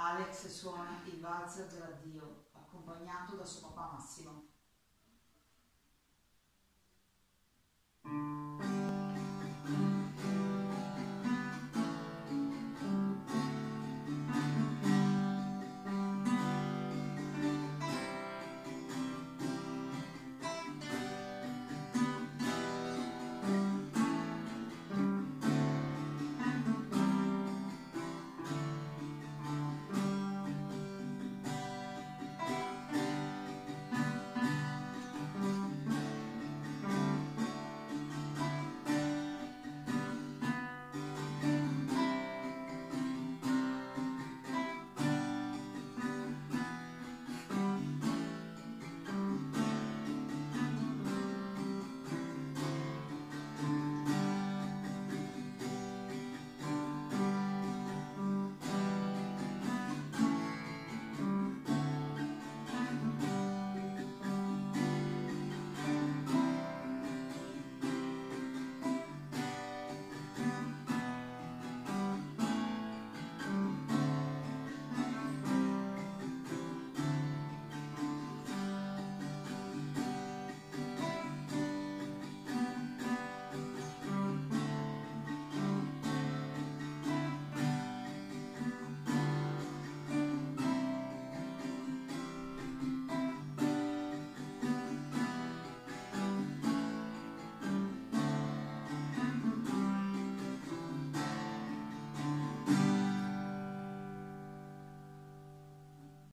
Alex suona il valzer dell'addio, accompagnato da suo papà Massimo.